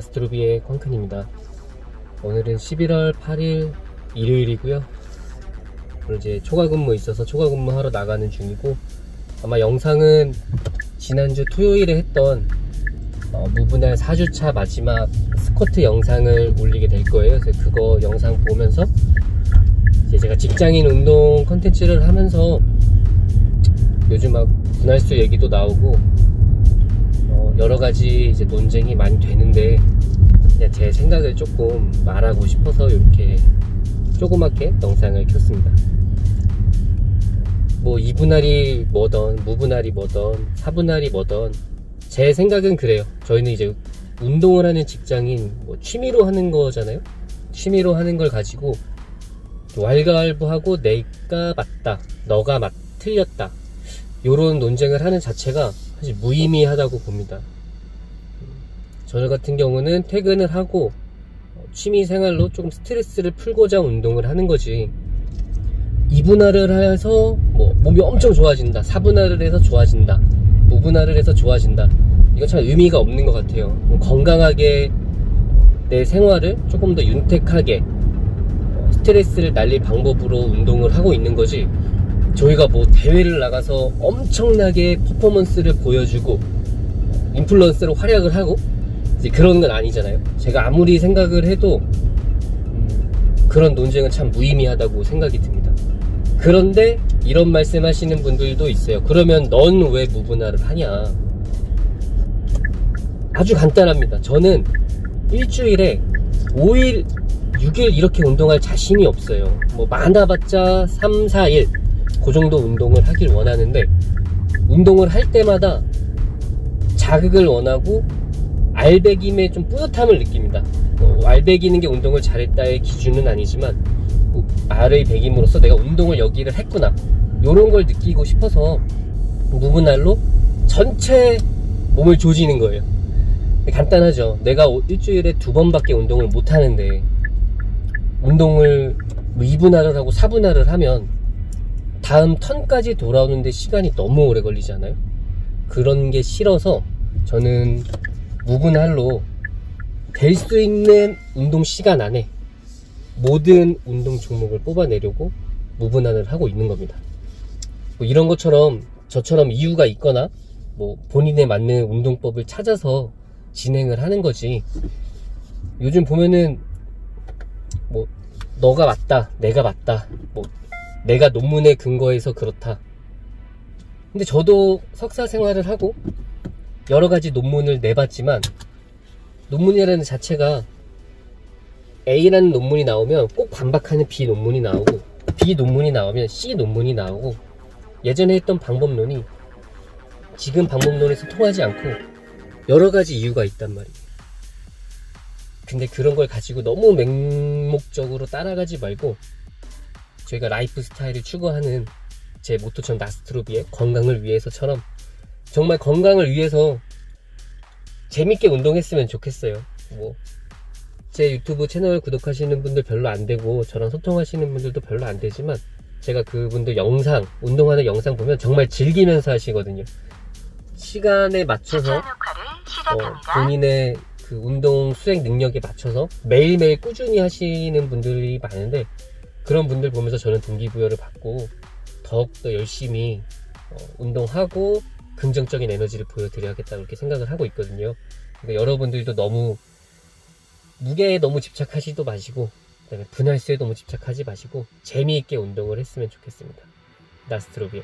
나스트로비의 콩큰입니다. 오늘은 11월 8일 일요일이고요. 오늘 이제 초과 근무 있어서 초과 근무 하러 나가는 중이고 아마 영상은 지난주 토요일에 했던 어, 무분할 4주차 마지막 스쿼트 영상을 올리게 될 거예요. 그래서 그거 영상 보면서 이제 제가 직장인 운동 컨텐츠를 하면서 요즘 막 분할수 얘기도 나오고 어, 여러 가지 이제 논쟁이 많이 되는데 제 생각을 조금 말하고 싶어서 이렇게 조그맣게 영상을 켰습니다. 뭐 2분할이 뭐던 무분할이 뭐던 4분할이 뭐던 제 생각은 그래요. 저희는 이제 운동을 하는 직장인 뭐 취미로 하는 거잖아요. 취미로 하는 걸 가지고 왈가왈부하고 내가 맞다, 너가 맞 틀렸다 요런 논쟁을 하는 자체가 사실 무의미하다고 봅니다. 저 같은 경우는 퇴근을 하고 취미 생활로 좀 스트레스를 풀고자 운동을 하는 거지. 2분할을 해서 뭐 몸이 엄청 좋아진다. 4분할을 해서 좋아진다. 무분할을 해서 좋아진다. 이건 참 의미가 없는 것 같아요. 건강하게 내 생활을 조금 더 윤택하게 스트레스를 날릴 방법으로 운동을 하고 있는 거지. 저희가 뭐 대회를 나가서 엄청나게 퍼포먼스를 보여주고 인플루언서로 활약을 하고 이제 그런 건 아니잖아요. 제가 아무리 생각을 해도 음, 그런 논쟁은 참 무의미하다고 생각이 듭니다. 그런데 이런 말씀 하시는 분들도 있어요. 그러면 넌 왜 무분할을 하냐? 아주 간단합니다. 저는 일주일에 5일, 6일 이렇게 운동할 자신이 없어요. 뭐 많아봤자 3, 4일 그 정도 운동을 하길 원하는데 운동을 할 때마다 자극을 원하고 알배김에 좀 뿌듯함을 느낍니다. 어, 알배기는 게 운동을 잘했다의 기준은 아니지만 뭐 알의 배김으로써 내가 운동을 여기를 했구나 이런 걸 느끼고 싶어서 무분할로 전체 몸을 조지는 거예요. 간단하죠. 내가 일주일에 두 번밖에 운동을 못 하는데 운동을 2분할을 뭐 하고 4분할을 하면 다음 턴까지 돌아오는데 시간이 너무 오래 걸리잖아요. 그런 게 싫어서 저는 무분할로 될 수 있는 운동 시간 안에 모든 운동 종목을 뽑아내려고 무분할을 하고 있는 겁니다. 뭐 이런 것처럼 저처럼 이유가 있거나 뭐 본인에 맞는 운동법을 찾아서 진행을 하는 거지. 요즘 보면은 뭐 너가 맞다, 내가 맞다, 뭐 내가 논문에 근거해서 그렇다. 근데 저도 석사 생활을 하고 여러 가지 논문을 내봤지만 논문이라는 자체가 A라는 논문이 나오면 꼭 반박하는 B 논문이 나오고 B 논문이 나오면 C 논문이 나오고 예전에 했던 방법론이 지금 방법론에서 통하지 않고 여러 가지 이유가 있단 말이에요. 근데 그런 걸 가지고 너무 맹목적으로 따라가지 말고 저희가 라이프 스타일을 추구하는 제 모토처럼 나스트로비의 건강을 위해서처럼 정말 건강을 위해서 재밌게 운동했으면 좋겠어요. 뭐, 제 유튜브 채널 구독하시는 분들 별로 안 되고, 저랑 소통하시는 분들도 별로 안 되지만, 제가 그분들 영상, 운동하는 영상 보면 정말 즐기면서 하시거든요. 시간에 맞춰서, 어, 본인의 그 운동 수행 능력에 맞춰서 매일매일 꾸준히 하시는 분들이 많은데, 그런 분들 보면서 저는 동기부여를 받고, 더욱더 열심히 어, 운동하고 긍정적인 에너지를 보여드려야겠다 그렇게 생각을 하고 있거든요. 그러니까 여러분들도 너무 무게에 너무 집착하지도 마시고 그다음에 분할수에 너무 집착하지 마시고 재미있게 운동을 했으면 좋겠습니다. 나스트로비요.